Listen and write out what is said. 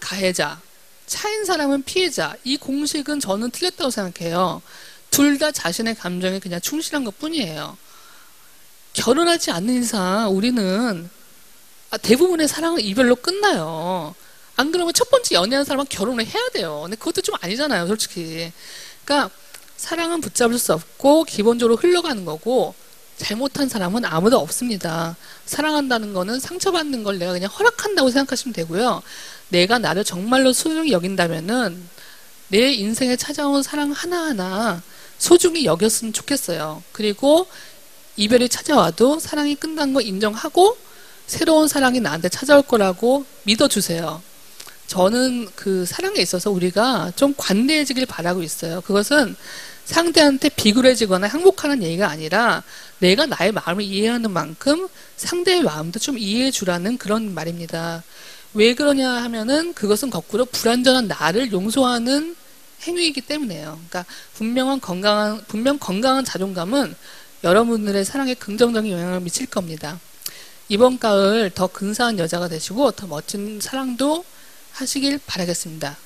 가해자, 차인 사람은 피해자. 이 공식은 저는 틀렸다고 생각해요. 둘 다 자신의 감정에 그냥 충실한 것 뿐이에요. 결혼하지 않는 이상 우리는 아, 대부분의 사랑은 이별로 끝나요. 안 그러면 첫 번째 연애한 사람은 결혼을 해야 돼요. 근데 그것도 좀 아니잖아요, 솔직히. 그러니까 사랑은 붙잡을 수 없고 기본적으로 흘러가는 거고 잘못한 사람은 아무도 없습니다. 사랑한다는 거는 상처받는 걸 내가 그냥 허락한다고 생각하시면 되고요. 내가 나를 정말로 소중히 여긴다면은 내 인생에 찾아온 사랑 하나하나 소중히 여겼으면 좋겠어요. 그리고 이별이 찾아와도 사랑이 끝난 거 인정하고 새로운 사랑이 나한테 찾아올 거라고 믿어주세요. 저는 그 사랑에 있어서 우리가 좀 관대해지길 바라고 있어요. 그것은 상대한테 비굴해지거나 항복하는 얘기가 아니라 내가 나의 마음을 이해하는 만큼 상대의 마음도 좀 이해해 주라는 그런 말입니다. 왜 그러냐 하면은 그것은 거꾸로 불완전한 나를 용서하는 행위이기 때문에요. 그러니까 분명한 건강한 분명 건강한 자존감은 여러분들의 사랑에 긍정적인 영향을 미칠 겁니다. 이번 가을 더 근사한 여자가 되시고 더 멋진 사랑도 하시길 바라겠습니다.